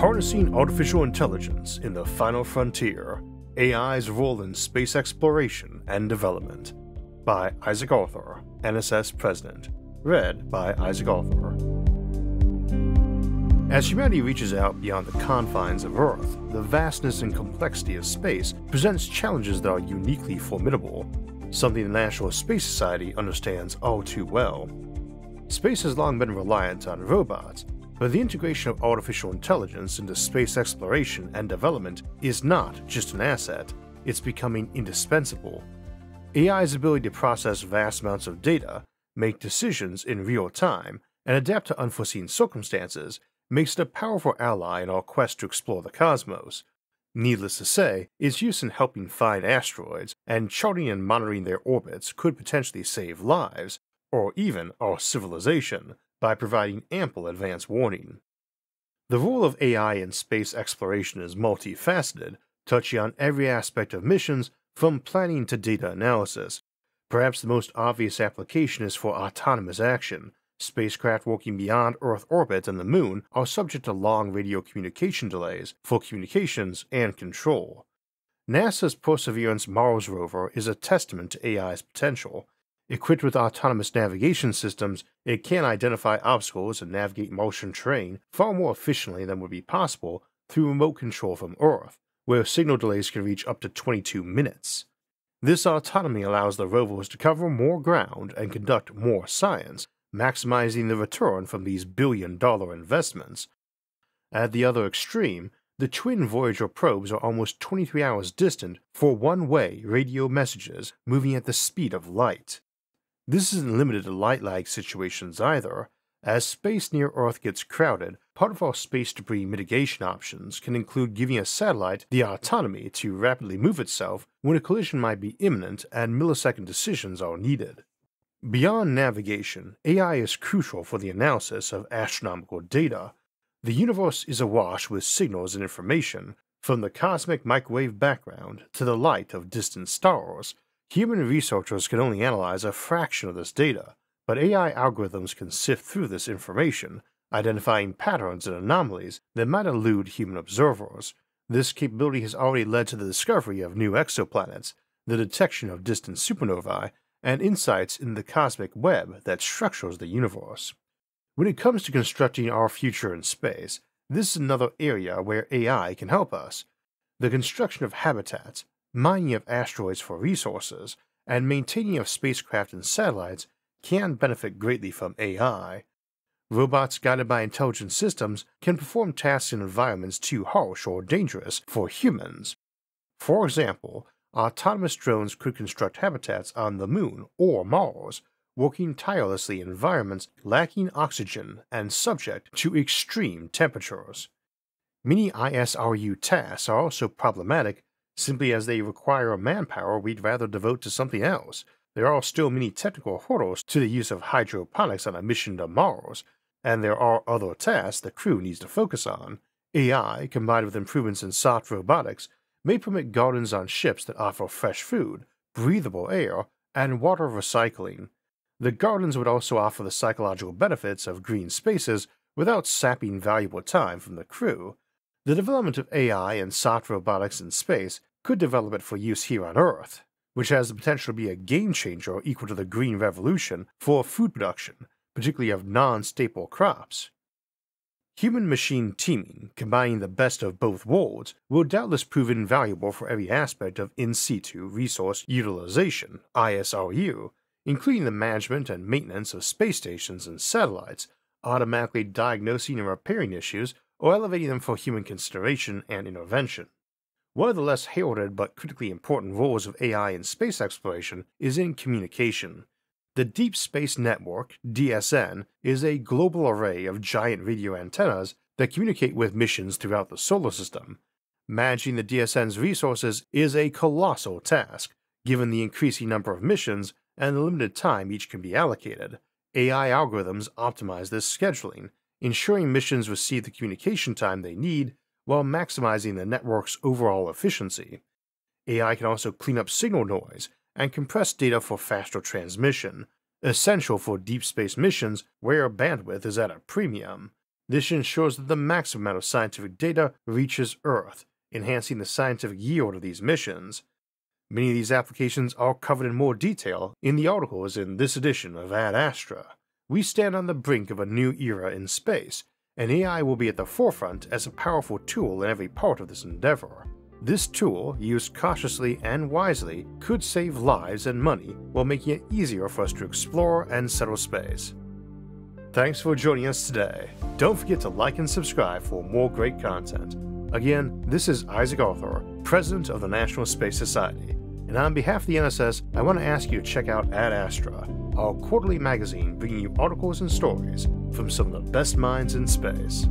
Harnessing Artificial Intelligence in the Final Frontier AI's Role in Space Exploration and Development by Isaac Arthur, NSS President. Read by Isaac Arthur. As humanity reaches out beyond the confines of Earth, the vastness and complexity of space presents challenges that are uniquely formidable, something the National Space Society understands all too well. Space has long been reliant on robots, but the integration of artificial intelligence into space exploration and development is not just an asset, it's becoming indispensable. AI's ability to process vast amounts of data, make decisions in real time, and adapt to unforeseen circumstances makes it a powerful ally in our quest to explore the cosmos. Needless to say, its use in helping find asteroids and charting and monitoring their orbits could potentially save lives, or even our civilization, by providing ample advance warning. The role of AI in space exploration is multifaceted, touching on every aspect of missions from planning to data analysis. Perhaps the most obvious application is for autonomous action. Spacecraft working beyond Earth orbit and the Moon are subject to long radio communication delays for communications and control. NASA's Perseverance Mars rover is a testament to AI's potential, Equipped with autonomous navigation systems, it can identify obstacles and navigate Martian terrain far more efficiently than would be possible through remote control from Earth, where signal delays can reach up to 22 minutes. This autonomy allows the rovers to cover more ground and conduct more science, maximizing the return from these billion dollar investments. At the other extreme, the twin Voyager probes are almost 23 hours distant for one way radio messages moving at the speed of light. This isn't limited to light lag situations either. As space near Earth gets crowded, part of our space debris mitigation options can include giving a satellite the autonomy to rapidly move itself when a collision might be imminent and millisecond decisions are needed. Beyond navigation, AI is crucial for the analysis of astronomical data. The universe is awash with signals and information, from the cosmic microwave background to the light of distant stars, Human researchers can only analyze a fraction of this data, but AI algorithms can sift through this information, identifying patterns and anomalies that might elude human observers. This capability has already led to the discovery of new exoplanets, the detection of distant supernovae, and insights in the cosmic web that structures the universe. When it comes to constructing our future in space, this is another area where AI can help us. The construction of habitats, mining of asteroids for resources, and maintaining of spacecraft and satellites can benefit greatly from AI. Robots guided by intelligent systems can perform tasks in environments too harsh or dangerous for humans. For example, autonomous drones could construct habitats on the Moon or Mars, working tirelessly in environments lacking oxygen and subject to extreme temperatures. Many ISRU tasks are also problematic simply as they require manpower we'd rather devote to something else. There are still many technical hurdles to the use of hydroponics on a mission to Mars, and there are other tasks the crew needs to focus on. AI, combined with improvements in soft robotics, may permit gardens on ships that offer fresh food, breathable air, and water recycling. The gardens would also offer the psychological benefits of green spaces without sapping valuable time from the crew. The development of AI and soft robotics in space could develop it for use here on Earth, which has the potential to be a game changer equal to the Green Revolution for food production, particularly of non staple crops. Human machine teaming, combining the best of both worlds, will doubtless prove invaluable for every aspect of in situ resource utilization, ISRU, including the management and maintenance of space stations and satellites, automatically diagnosing and repairing issues, or elevating them for human consideration and intervention. One of the less heralded but critically important roles of AI in space exploration is in communication. The Deep Space Network, DSN, is a global array of giant radio antennas that communicate with missions throughout the solar system. Managing the DSN's resources is a colossal task, given the increasing number of missions and the limited time each can be allocated. AI algorithms optimize this scheduling, ensuring missions receive the communication time they need while maximizing the network's overall efficiency. AI can also clean up signal noise and compress data for faster transmission, essential for deep space missions where bandwidth is at a premium. This ensures that the maximum amount of scientific data reaches Earth, enhancing the scientific yield of these missions. Many of these applications are covered in more detail in the articles in this edition of Ad Astra. We stand on the brink of a new era in space, and AI will be at the forefront as a powerful tool in every part of this endeavor. This tool, used cautiously and wisely, could save lives and money while making it easier for us to explore and settle space. Thanks for joining us today. Don't forget to like and subscribe for more great content. Again, this is Isaac Arthur, President of the National Space Society, and on behalf of the NSS, I want to ask you to check out Ad Astra, our quarterly magazine bringing you articles and stories from some of the best minds in space.